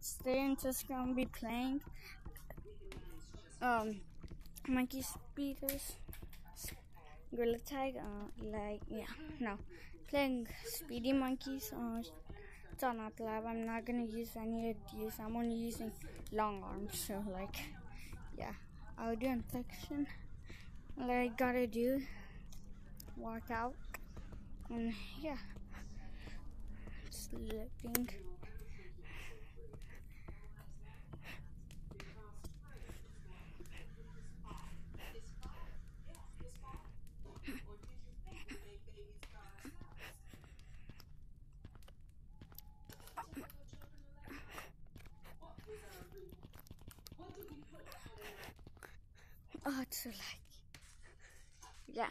Today just gonna be playing um monkey speeders gorilla tag uh like yeah no playing speedy monkeys uh it's on App Lab. I'm not gonna use any of these. I'm only using long arms so like yeah i'll do infection. All i gotta do walk out and yeah Oh, it's so laggy. Yeah.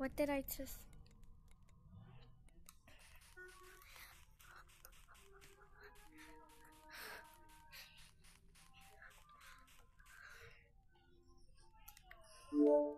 what did I just? Oh,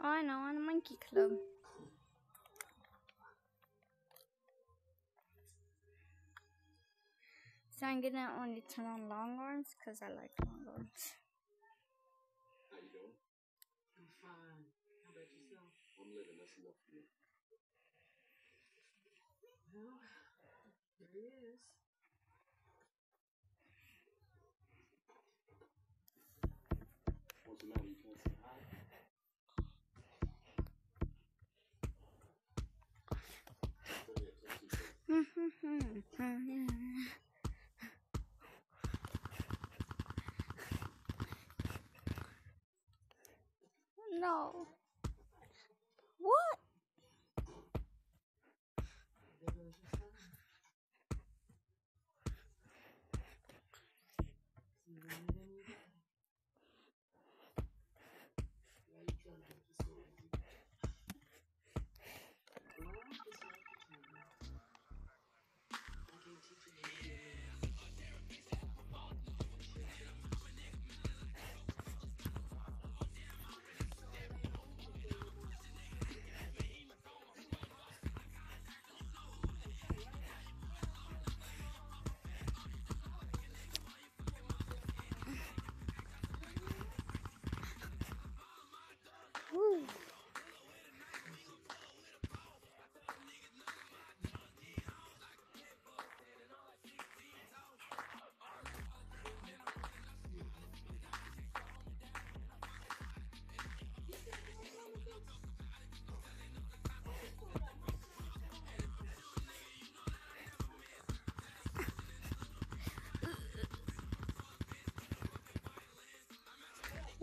I know, on a monkey club. So I'm gonna only turn on long arms because I like long arms. How you doing? I'm fine. How about yourself? I'm living. That's enough for me. Well, there he is. What's the matter? You can't say hi? Go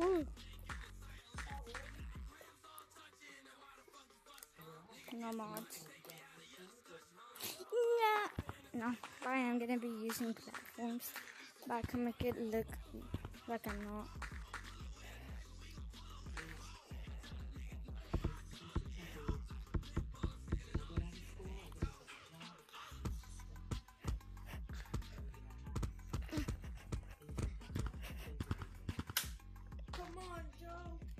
No mods. Yeah. No, I am gonna be using platforms, but I can make it look like I'm not. Come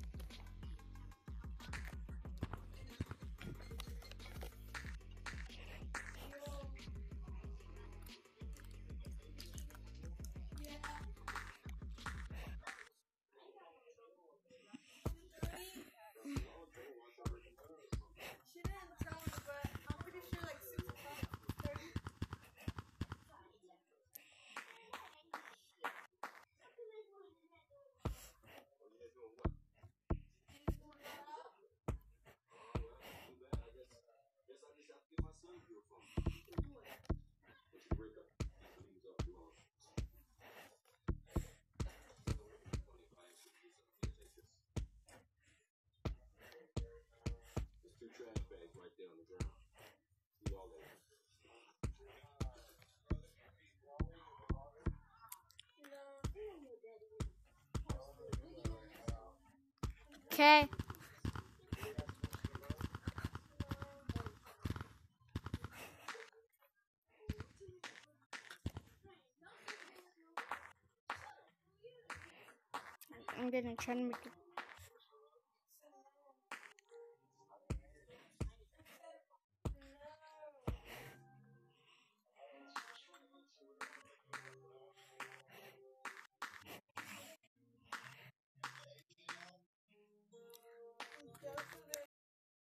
Okay. I'm gonna try to make it